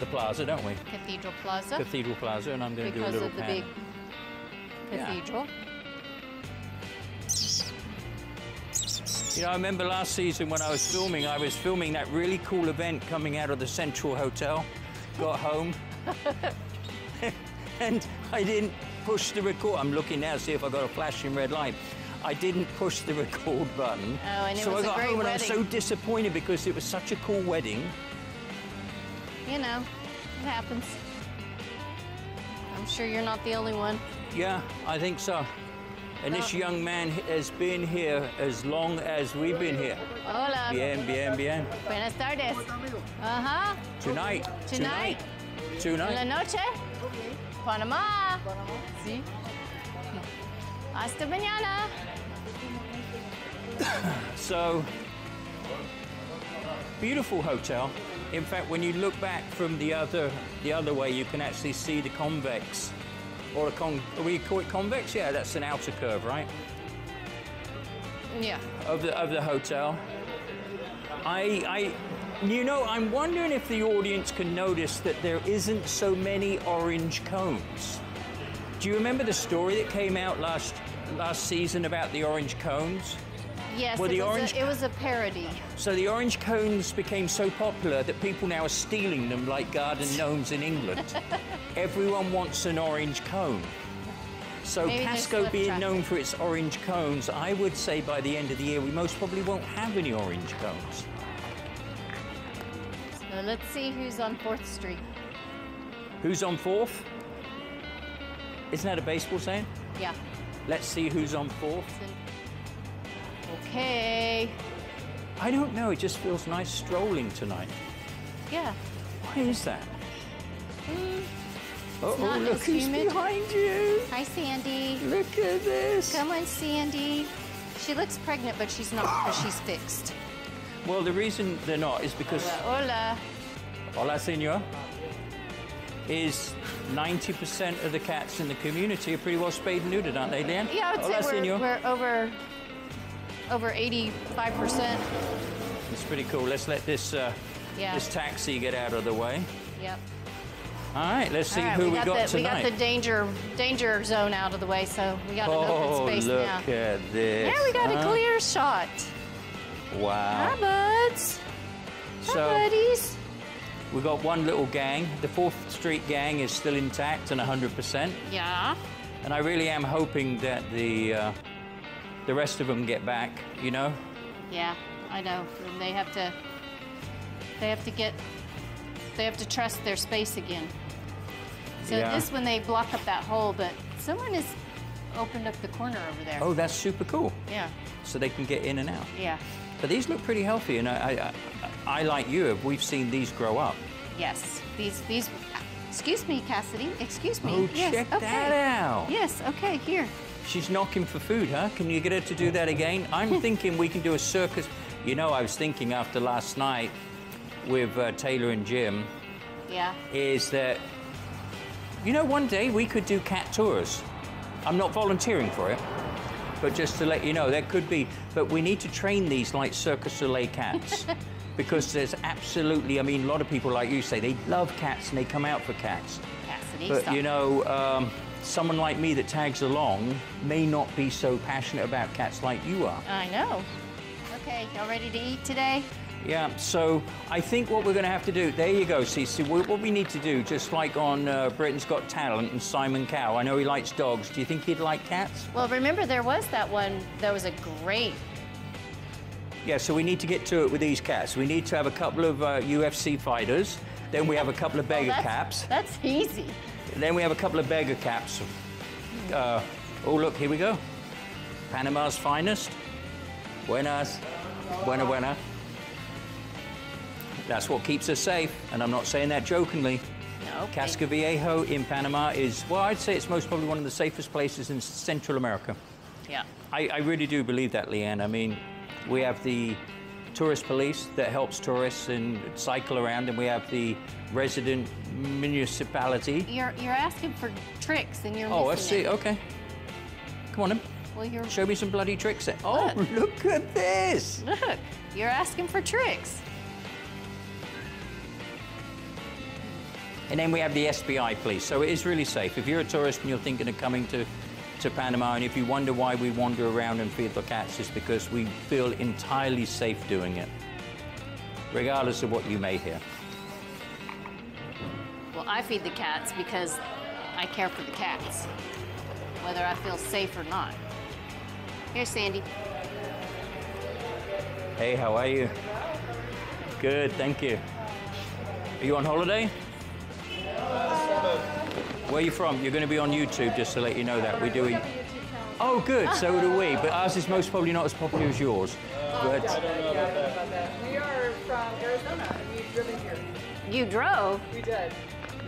Speaker 1: the plaza, don't we?
Speaker 2: Cathedral Plaza.
Speaker 1: Cathedral Plaza, and I'm going to do a little pan.
Speaker 2: because of the
Speaker 1: pan.
Speaker 2: big cathedral.
Speaker 1: You know, I remember last season when I was filming, I was filming that really cool event coming out of the Central Hotel. Got home, and I didn't push the record. I'm looking now to see if I got a flashing red light. I didn't push the record button.
Speaker 2: Oh, and it
Speaker 1: so
Speaker 2: was
Speaker 1: I
Speaker 2: a
Speaker 1: got
Speaker 2: great
Speaker 1: home and I was so disappointed because it was such a cool wedding.
Speaker 2: You know, it happens. I'm sure you're not the only one.
Speaker 1: Yeah, I think so. And this young man has been here as long as we've been here.
Speaker 2: Hola.
Speaker 1: Bien, bien, bien.
Speaker 2: Buenas tardes. Uh-huh.
Speaker 1: Tonight.
Speaker 2: Tonight. En la
Speaker 1: Tonight.
Speaker 2: Noche. Panamá. Sí. Hasta mañana.
Speaker 1: So, beautiful hotel. In fact, when you look back from the other the other way, you can actually see the convex, or a con. We call it convex. Yeah, that's an outer curve, right?
Speaker 2: Yeah.
Speaker 1: of the of the hotel. I I you know I'm wondering if the audience can notice that there isn't so many orange cones. Do you remember the story that came out last last season about the orange cones?
Speaker 2: Yes,
Speaker 1: Well,
Speaker 2: it,
Speaker 1: the
Speaker 2: was
Speaker 1: orange-
Speaker 2: a, it was a parody.
Speaker 1: So the orange cones became so popular that people now are stealing them like garden gnomes in England. Everyone wants an orange cone. So
Speaker 2: Maybe
Speaker 1: Casco being
Speaker 2: traffic.
Speaker 1: known for its orange cones, I would say by the end of the year we most probably won't have any orange cones.
Speaker 2: So let's see who's on 4th Street.
Speaker 1: Who's on fourth? Isn't that a baseball saying?
Speaker 2: Yeah.
Speaker 1: Let's see who's on fourth.
Speaker 2: Okay.
Speaker 1: I don't know, it just feels nice strolling tonight.
Speaker 2: Yeah.
Speaker 1: Why is that? oh,
Speaker 2: not
Speaker 1: look who's
Speaker 2: humid.
Speaker 1: behind you.
Speaker 2: Hi, Sandy.
Speaker 1: Look at this.
Speaker 2: Come on, Sandy. She looks pregnant, but she's not because she's fixed.
Speaker 1: Well, the reason they're not is because
Speaker 2: Hola.
Speaker 1: Hola, senor. Is 90% of the cats in the community are pretty well spayed and neutered, aren't they, Dan?
Speaker 2: Yeah, I would
Speaker 1: Hola,
Speaker 2: say we're, we're over over 85%.
Speaker 1: It's pretty cool. Let's let this uh,
Speaker 2: Yeah.
Speaker 1: this taxi get out of the way.
Speaker 2: Yep.
Speaker 1: All right, let's see
Speaker 2: right,
Speaker 1: who
Speaker 2: we
Speaker 1: we
Speaker 2: got,
Speaker 1: got,
Speaker 2: the, we got the danger danger zone out of the way, so we got an
Speaker 1: oh,
Speaker 2: open space
Speaker 1: look
Speaker 2: now.
Speaker 1: at this.
Speaker 2: Yeah, we got
Speaker 1: huh?
Speaker 2: a clear shot.
Speaker 1: Wow.
Speaker 2: Hi, buds.
Speaker 1: So
Speaker 2: Hi, buddies.
Speaker 1: We've got one little gang. The Fourth Street gang is still intact and 100%.
Speaker 2: Yeah.
Speaker 1: And I really am hoping that the uh, the rest of them get back. You know.
Speaker 2: Yeah, I know. And they have to they have to get they have to trust their space again. So
Speaker 1: Yeah.
Speaker 2: this one they block up that hole, but someone has opened up the corner over there.
Speaker 1: Oh, that's super cool.
Speaker 2: Yeah.
Speaker 1: So they can get in and out.
Speaker 2: Yeah.
Speaker 1: But these look pretty healthy, and I, I, I like you. We've seen these grow up.
Speaker 2: Yes. These these Excuse me, Cassidy. Excuse me.
Speaker 1: Oh,
Speaker 2: yes.
Speaker 1: check
Speaker 2: okay.
Speaker 1: that out.
Speaker 2: Yes. Okay. Here.
Speaker 1: She's knocking for food, huh? Can you get her to do that again? I'm thinking we can do a circus. You know, I was thinking after last night with uh, Taylor and Jim,
Speaker 2: Yeah.
Speaker 1: is that, you know, one day we could do cat tours. I'm not volunteering for it, but just to let you know, there could be, but we need to train these like Cirque du Soleil cats. because there's absolutely, I mean, a lot of people, like you say, they love cats and they come out for cats.
Speaker 2: Cassidy.
Speaker 1: But
Speaker 2: stop.
Speaker 1: you know, um, someone like me that tags along may not be so passionate about cats like you are.
Speaker 2: I know. Okay. Y'all ready to eat today?
Speaker 1: Yeah, so I think what we're going to have to do, there you go, Cece. What we need to do, just like on uh, Britain's Got Talent and Simon Cowell, I know he likes dogs. Do you think he'd like cats?
Speaker 2: Well, remember there was that one that was a great
Speaker 1: Yeah, so we need to get to it with these cats. We need to have a couple of uh, UFC fighters. Then we have a couple of beggar
Speaker 2: Oh, that's,
Speaker 1: caps.
Speaker 2: That's easy.
Speaker 1: Then we have a couple of beggar caps. Uh, Oh, look, here we go. Panama's finest. Buenas. Buena, buena. That's what keeps us safe, and I'm not saying that jokingly.
Speaker 2: Okay.
Speaker 1: Casco Viejo in Panama is, well, I'd say it's most probably one of the safest places in Central America.
Speaker 2: Yeah.
Speaker 1: I, I really do believe that, Leanne. I mean, we have the tourist police that helps tourists and cycle around, and we have the resident municipality.
Speaker 2: You're you're asking for tricks and you're
Speaker 1: Oh, I see.
Speaker 2: it.
Speaker 1: Okay. Come on, then.
Speaker 2: Well, you're
Speaker 1: Show me some bloody tricks. Then. Oh, look at this.
Speaker 2: look. You're asking for tricks.
Speaker 1: And then we have the SPI police. So it is really safe. If you're a tourist and you're thinking of coming to, to Panama, and if you wonder why we wander around and feed the cats, it's because we feel entirely safe doing it, regardless of what you may hear.
Speaker 2: Well, I feed the cats because I care for the cats, whether I feel safe or not. Here's Sandy.
Speaker 1: Hey, how are you? Good, thank you. Are you on holiday? Where are you from? You're going to be on YouTube, just to let you know that. We do. Oh, good. So do we. But ours is most probably not as popular as yours. But
Speaker 6: We are from Arizona and we've driven here.
Speaker 2: You drove.
Speaker 6: We did.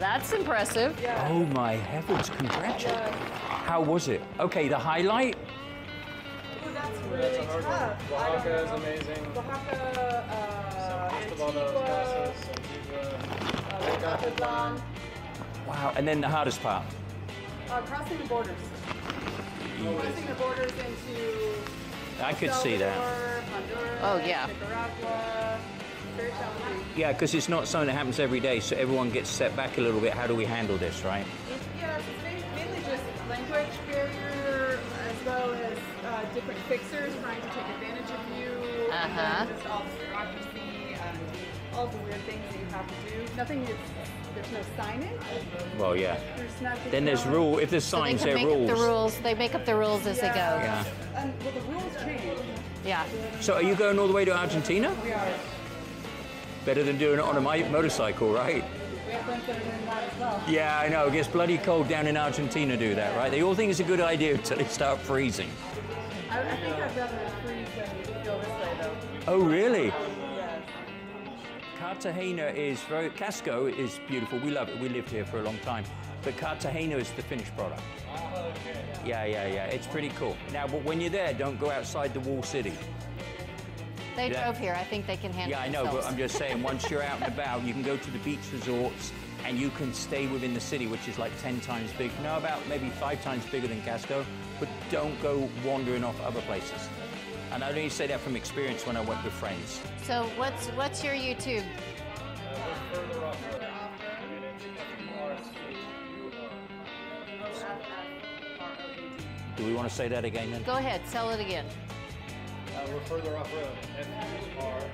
Speaker 2: That's impressive.
Speaker 6: Yeah.
Speaker 1: oh my heavens, congratulations! How was it? Okay, the highlight.
Speaker 6: Ooh, that's really tough. I don't
Speaker 4: Oaxaca is amazing.
Speaker 6: Oaxaca, uh,
Speaker 4: Most of all the
Speaker 6: Antigua,
Speaker 4: passes, Antigua.
Speaker 6: Uh, Mazatlan,
Speaker 1: Wow. And then the hardest part.
Speaker 6: uh, crossing the borders. Crossing the borders into
Speaker 1: I could see that.
Speaker 6: Honduras,
Speaker 2: Oh, yeah.
Speaker 6: Nicaragua.
Speaker 1: Yeah, because it's not something that happens every day, so everyone gets set back a little bit. How do we handle this, right?
Speaker 6: Yeah, it's mainly just language barrier as well as uh, different fixers trying to take advantage of you. and
Speaker 2: Uh-huh.
Speaker 6: Just all the bureaucracy and all the weird things that you have to do. Nothing is, there's no signage.
Speaker 1: Well, yeah.
Speaker 6: There's nothing.
Speaker 1: Then there's rule. If there's
Speaker 2: So they
Speaker 1: signs,
Speaker 2: can
Speaker 1: there
Speaker 2: make
Speaker 1: rules.
Speaker 2: up the rules. They make up the rules as they go.
Speaker 1: Yeah.
Speaker 6: And well, the rules change.
Speaker 2: Yeah.
Speaker 1: So are you going all the way to Argentina?
Speaker 6: We are.
Speaker 1: Better than doing it on a mi- motorcycle, right?
Speaker 6: We have friends that are doing that as well.
Speaker 1: Yeah, I know. It gets bloody cold down in Argentina do that, right? They all think it's a good idea until they start freezing.
Speaker 6: I, I think I'd rather freeze than feel this way though.
Speaker 1: Oh, really? Cartagena is very, Casco is beautiful. We love it. We lived here for a long time. But Cartagena is the finished product. Yeah, yeah, yeah. It's pretty cool. Now, but when you're there, don't go outside the wall city.
Speaker 2: They
Speaker 1: Yeah.
Speaker 2: drove here. I think they can handle
Speaker 1: Yeah, I know, but. I'm just saying, once you're out and about, you can go to the beach resorts and you can stay within the city, which is like 10 times big. No, about maybe five times bigger than Casco, but don't go wandering off other places. And I only say that from experience when I went with friends.
Speaker 2: So what's what's your YouTube?
Speaker 1: Do we want to say that again then?
Speaker 2: Go ahead, sell it again.
Speaker 4: Uh, we're further off road. F-U-R-U-R.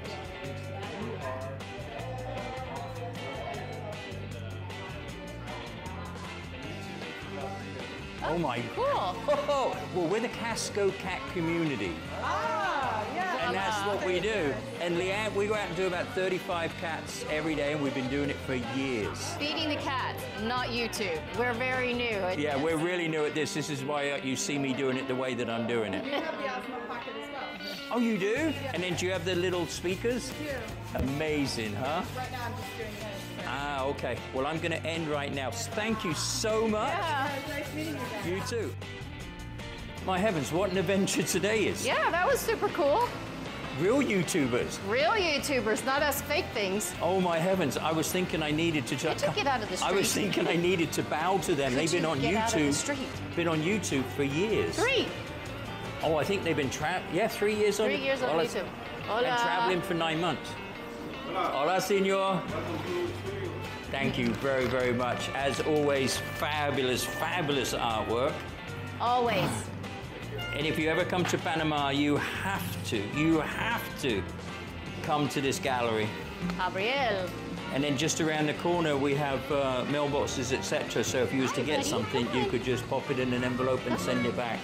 Speaker 1: Oh my
Speaker 2: Cool.
Speaker 1: Oh, well, we're the Casco Cat community,
Speaker 6: Ah, yeah.
Speaker 1: and that's what we do. And Leanne, we go out and do about 35 cats every day, and we've been doing it for years.
Speaker 2: Feeding the cats, not YouTube. We're very new. It-
Speaker 1: Yeah, we're really new at this. This is why you see me doing it the way that I'm doing it. Oh, you do? And then do you have the little speakers?
Speaker 6: Do.
Speaker 1: Amazing, huh?
Speaker 6: Right now I'm just doing this.
Speaker 1: Ah, okay. Well, I'm going to end right now. Thank you so much.
Speaker 2: Yeah.
Speaker 6: Nice meeting you guys.
Speaker 1: You too. My heavens, what an adventure today is.
Speaker 2: Yeah, that was super cool.
Speaker 1: Real YouTubers.
Speaker 2: Real YouTubers, not us fake things.
Speaker 1: Oh my heavens, I was thinking I needed to just.
Speaker 2: Could you get out of the street.
Speaker 1: I was thinking I needed to bow to them.
Speaker 2: Could
Speaker 1: they've been on YouTube.
Speaker 2: the street?
Speaker 1: Been on YouTube for years.
Speaker 2: Three.
Speaker 1: Oh, I think they've been trapped. yeah, three years on
Speaker 2: Three years on
Speaker 1: Hola.
Speaker 2: YouTube.
Speaker 1: And
Speaker 2: Hola.
Speaker 1: traveling for nine months. Hola, senor. Thank you very, very much. As always, fabulous, fabulous artwork.
Speaker 2: Always.
Speaker 1: And if you ever come to Panama, you have to, you have to come to this gallery.
Speaker 2: Gabriel.
Speaker 1: And then just around the corner, we have uh, mailboxes, etc. So if you was to get something, you could just pop it in an envelope and send it back.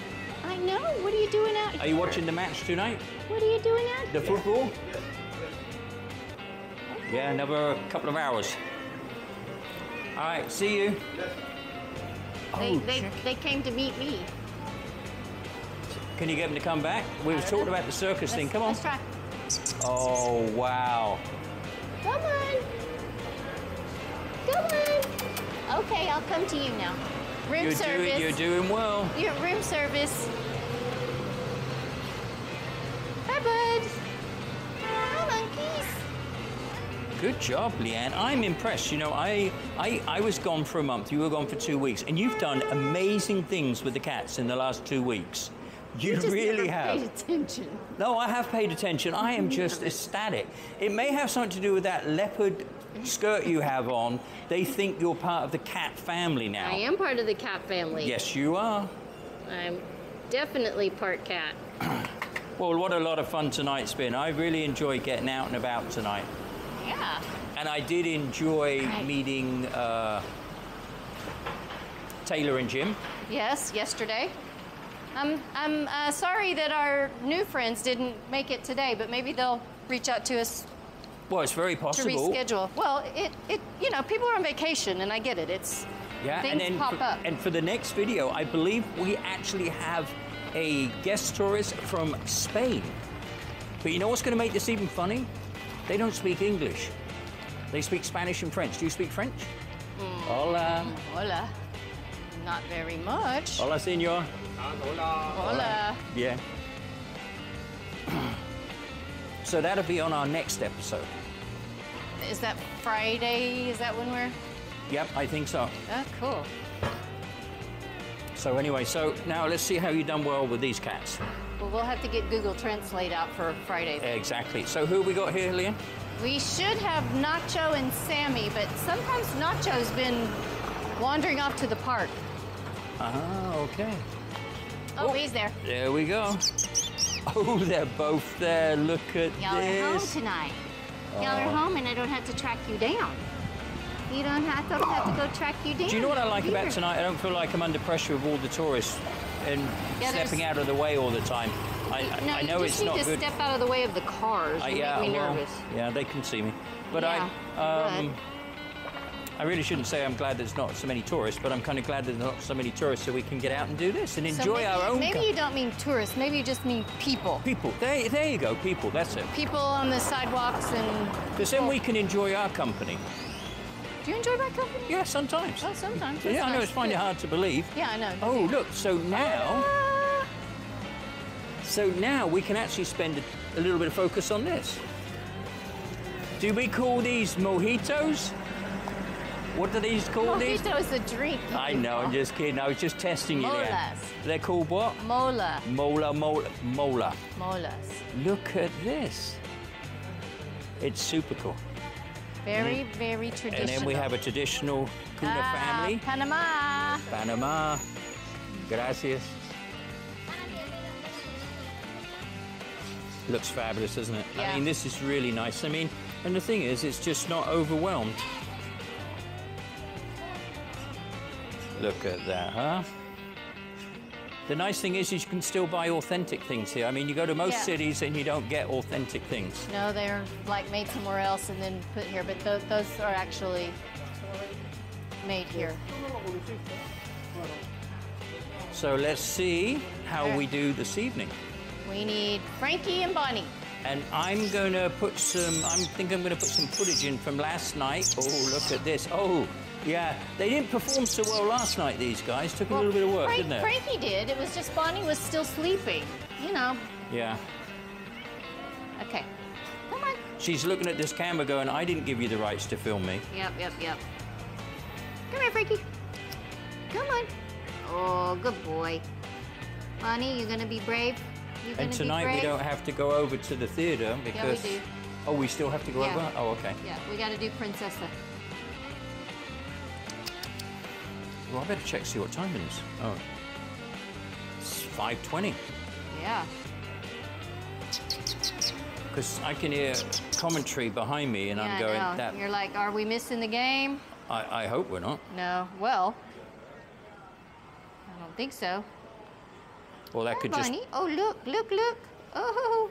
Speaker 2: I know. What are you doing out here?
Speaker 1: Are you watching the match tonight?
Speaker 2: What are you doing out
Speaker 1: The
Speaker 2: here?
Speaker 1: football? Yeah, another couple of hours. All right, see you.
Speaker 2: They,
Speaker 1: Oh,
Speaker 2: they, they came to meet me.
Speaker 1: Can you get them to come back? We were
Speaker 2: uh,
Speaker 1: talking
Speaker 2: know.
Speaker 1: about the circus thing.
Speaker 2: Let's-
Speaker 1: Come on.
Speaker 2: Let's try.
Speaker 1: Oh, wow.
Speaker 2: Come on. Come on. Okay, I'll come to you now. Room
Speaker 1: You're
Speaker 2: service.
Speaker 1: doing, you're doing well.
Speaker 2: Your room service. Hi, bud. Hi, monkeys.
Speaker 1: Good job, Leanne. I'm impressed. You know, I, I, I was gone for a month. You were gone for two weeks, and you've done amazing things with the cats in the last two weeks. You,
Speaker 2: just
Speaker 1: really have.
Speaker 2: Paid attention.
Speaker 1: No, I have paid attention. I am just ecstatic. It may have something to do with that leopard skirt you have on. They think you're part of the cat family now.
Speaker 2: I am part of the cat family.
Speaker 1: Yes, you are.
Speaker 2: I'm definitely part cat.
Speaker 1: Well, what a lot of fun tonight's been. I really enjoyed getting out and about tonight.
Speaker 2: Yeah.
Speaker 1: And I did enjoy
Speaker 2: Right.
Speaker 1: meeting uh, Taylor and Jim.
Speaker 2: Yes, yesterday. I'm, I'm uh, sorry that our new friends didn't make it today, but maybe they'll reach out to us
Speaker 1: Well, it's very possible.
Speaker 2: to reschedule. Well, it, it, you know, people are on vacation, and I get it. It's
Speaker 1: Yeah,
Speaker 2: things
Speaker 1: and then
Speaker 2: pop
Speaker 1: for,
Speaker 2: up.
Speaker 1: and for the next video, I believe we actually have a guest tourist from Spain. But you know what's going to make this even funny? They don't speak English. They speak Spanish and French. Do you speak French?
Speaker 2: Hmm.
Speaker 1: Hola.
Speaker 2: Hola. Not very much.
Speaker 1: Hola, senor.
Speaker 2: Hola. Hola.
Speaker 1: Yeah. So that'll be on our next episode.
Speaker 2: Is that Friday? Is that when we're?
Speaker 1: Yep, I think so.
Speaker 2: Oh, cool.
Speaker 1: So anyway, so now let's see how you've done well with these cats.
Speaker 2: Well, we'll have to get Google Translate out for Friday.
Speaker 1: Exactly. So who we got here, Liam?
Speaker 2: We should have Nacho and Sammy, but sometimes Nacho's been wandering off to the park.
Speaker 1: Ah, okay.
Speaker 2: Oh, he's there.
Speaker 1: There we go. Oh, they're both there. Look at
Speaker 2: Y'all are home
Speaker 1: this.
Speaker 2: tonight. Y'all are
Speaker 1: Oh.
Speaker 2: home, and I don't have to track you down. You don't have to, have to go track you down.
Speaker 1: Do you know what I like about tonight? I don't feel like I'm under pressure of all the tourists and
Speaker 2: Yeah,
Speaker 1: stepping out of the way all the time. I, I-
Speaker 2: No,
Speaker 1: I
Speaker 2: you
Speaker 1: know
Speaker 2: just
Speaker 1: it's
Speaker 2: need
Speaker 1: not
Speaker 2: to
Speaker 1: good.
Speaker 2: step out of the way of the cars.
Speaker 1: I- yeah,
Speaker 2: make me
Speaker 1: well,
Speaker 2: nervous.
Speaker 1: yeah, they can see me. But
Speaker 2: Yeah,
Speaker 1: I, um, I really shouldn't say I'm glad there's not so many tourists, but I'm kind of glad there's not so many tourists so we can get out and do this and
Speaker 2: So
Speaker 1: enjoy
Speaker 2: maybe,
Speaker 1: our own
Speaker 2: Maybe you don't mean tourists. Maybe you just mean people.
Speaker 1: people. There, there you go, people. That's it.
Speaker 2: People on the sidewalks and.
Speaker 1: Because then we can enjoy our company.
Speaker 2: Do you enjoy my company?
Speaker 1: Yeah, sometimes.
Speaker 2: Oh, sometimes.
Speaker 1: yeah,
Speaker 2: That's
Speaker 1: I know it's find it hard to believe.
Speaker 2: Yeah, I know.
Speaker 1: Oh, look. So now,
Speaker 2: Ah.
Speaker 1: so now we can actually spend a, a little bit of focus on this. Do we call these mojitos? What do these call these?
Speaker 2: Mojito's a drink.
Speaker 1: I know. I'm just kidding. I was just testing you there.
Speaker 2: Molas.
Speaker 1: They're called what?
Speaker 2: Mola.
Speaker 1: Mola, mola, mola.
Speaker 2: Molas.
Speaker 1: Look at this. It's super cool.
Speaker 2: Very, very traditional.
Speaker 1: And then we have a traditional Kuna
Speaker 2: Ah,
Speaker 1: family.
Speaker 2: Panama.
Speaker 1: Panama. Gracias. Looks fabulous, doesn't it?
Speaker 2: Yeah.
Speaker 1: I mean, this is really nice. I mean, and the thing is, it's just not overwhelmed. Look at that, huh? The nice thing is, is you can still buy authentic things here. I mean, you go to most
Speaker 2: Yeah.
Speaker 1: cities and you don't get authentic things.
Speaker 2: No, they're like made somewhere else and then put here, but th- those are actually made here.
Speaker 1: So let's see how
Speaker 2: Sure.
Speaker 1: we do this evening.
Speaker 2: We need Frankie and Bonnie.
Speaker 1: And I'm going to put some, I think I'm going to put some footage in from last night. Oh, look at this. Oh, yeah. They didn't perform so well last night, these guys. Took a little bit of work,
Speaker 2: Frank-
Speaker 1: didn't they?
Speaker 2: Frankie did. It was just Bonnie was still sleeping. You know.
Speaker 1: Yeah.
Speaker 2: Okay. Come on.
Speaker 1: She's looking at this camera going, I didn't give you the rights to film me.
Speaker 2: Yep, yep, yep. Come here, Frankie. Come on. Oh, good boy. Bonnie, you're gonna be brave? You gonna
Speaker 1: And tonight we don't have to go over to the theater because.
Speaker 2: do.
Speaker 1: Oh, we still have to go
Speaker 2: Yeah.
Speaker 1: over? Oh, okay.
Speaker 2: Yeah, we gotta do Princessa.
Speaker 1: Well, I better check see what time it is. Oh. It's 5.20.
Speaker 2: Yeah.
Speaker 1: Because I can hear commentary behind me and
Speaker 2: yeah,
Speaker 1: I'm going,
Speaker 2: know.
Speaker 1: that,
Speaker 2: You're like, are we missing the game?
Speaker 1: I, I hope we're not.
Speaker 2: No. Well, I don't think so.
Speaker 1: Well, that
Speaker 2: Hi,
Speaker 1: could just
Speaker 2: Bonnie. Oh, look, look, look. Oh.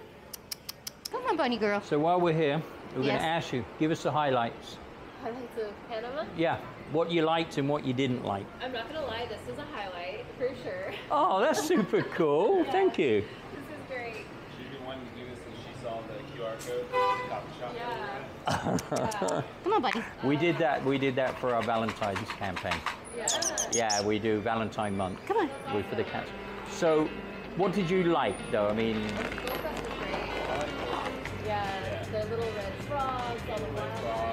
Speaker 2: Come on, Bunny girl.
Speaker 1: So while we're here, we're
Speaker 2: Yes.
Speaker 1: going to ask you, give us the highlights.
Speaker 3: Highlights of Panama.
Speaker 1: Yeah, what you liked and what you didn't like.
Speaker 3: I'm not gonna lie, this is a highlight for sure.
Speaker 1: Oh, that's super cool. Thank you.
Speaker 3: This is great.
Speaker 4: She didn't want to do this and she saw the QR code the coffee shop.
Speaker 3: Yeah.
Speaker 2: Come on, buddy.
Speaker 1: We did that. We did that for our Valentine's campaign.
Speaker 3: Yeah.
Speaker 1: Yeah, we do Valentine month.
Speaker 2: Come on.
Speaker 1: We for the cats. So, what did you like, though? I mean,
Speaker 3: Yeah, the little red frogs, all the wildlife.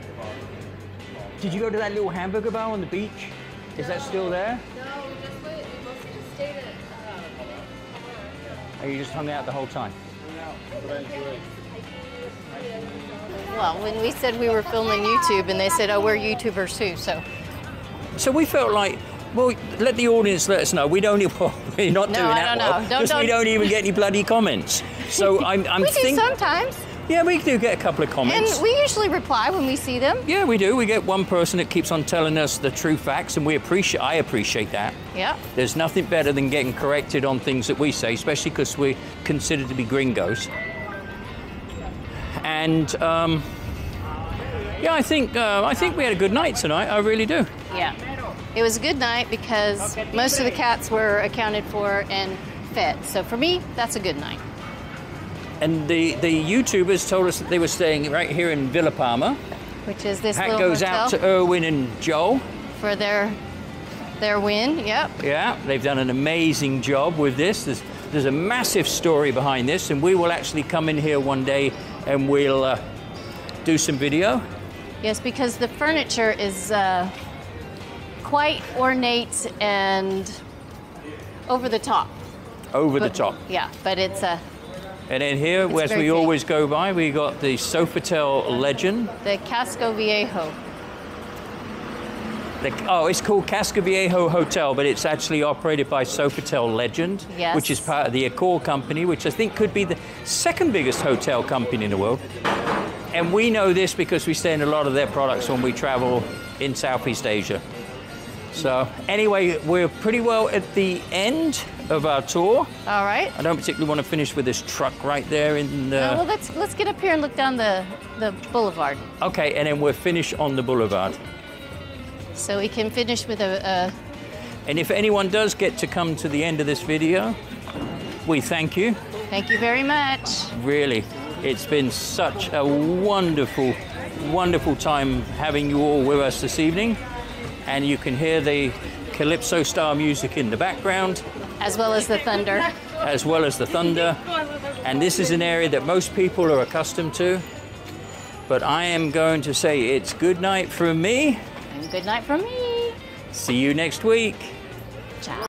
Speaker 3: Night.
Speaker 1: did you go to that little hamburger bar on the beach? Is that still there?
Speaker 3: No, we just went, we mostly just stayed at, uh,
Speaker 1: Or you just hung out the whole time?
Speaker 2: Well, when we said we were filming YouTube, and they said, "Oh, we're YouTubers too," so
Speaker 1: So we felt like, well, let the audience let us know. We don't. Well, we're not
Speaker 2: No,
Speaker 1: doing
Speaker 2: I
Speaker 1: that
Speaker 2: don't know.
Speaker 1: well
Speaker 2: Don't-
Speaker 1: because we
Speaker 2: don't-
Speaker 1: don't even get any bloody comments. So I'm, I'm
Speaker 2: we do
Speaker 1: thinking.
Speaker 2: sometimes,
Speaker 1: Yeah, we do get a couple of comments.
Speaker 2: and we usually reply when we see them.
Speaker 1: yeah, we do. We get one person that keeps on telling us the true facts, and we appreciate. I appreciate that.
Speaker 2: Yeah.
Speaker 1: There's nothing better than getting corrected on things that we say, especially because we're considered to be gringos. And um, yeah, I think uh, I think we had a good night tonight. I really do.
Speaker 2: Yeah. It was a good night because most of the cats were accounted for and fed. So for me, that's a good night.
Speaker 1: And the, the YouTubers told us that they were staying right here in Villa Palma.
Speaker 2: Which is this
Speaker 1: Hat goes
Speaker 2: hotel
Speaker 1: out to Erwin and Joel.
Speaker 2: for their their win. Yep.
Speaker 1: Yeah, they've done an amazing job with this. There's, there's a massive story behind this, and we will actually come in here one day and we'll uh, do some video.
Speaker 2: Yes, because the furniture is uh, quite ornate and over the top.
Speaker 1: Over the top.
Speaker 2: Yeah, but it's a
Speaker 1: And then here,
Speaker 2: It's
Speaker 1: as we
Speaker 2: big.
Speaker 1: always go by, we got the Sofitel Legend.
Speaker 2: the Casco Viejo.
Speaker 1: The, oh, it's called Casco Viejo Hotel, but it's actually operated by Sofitel Legend,
Speaker 2: Yes.
Speaker 1: which is part of the Accor company, which I think could be the second biggest hotel company in the world. And we know this because we stay in a lot of their products when we travel in Southeast Asia. So, anyway, we're pretty well at the end of our tour.
Speaker 2: All right.
Speaker 1: I don't particularly want to finish with this truck right there in the.
Speaker 2: Uh, well, let's let's get up here and look down the the boulevard,
Speaker 1: Okay, and then we're finished on the boulevard.
Speaker 2: so we can finish with a. a
Speaker 1: And if anyone does get to come to the end of this video, we thank you.
Speaker 2: thank you very much.
Speaker 1: Really, it's been such a wonderful, wonderful time having you all with us this evening. And you can hear the calypso style music in the background,
Speaker 2: As well as the thunder.
Speaker 1: as well as the thunder. And this is an area that most people are accustomed to. But I am going to say it's good night from me.
Speaker 2: And good night from me.
Speaker 1: See you next week.
Speaker 2: Ciao.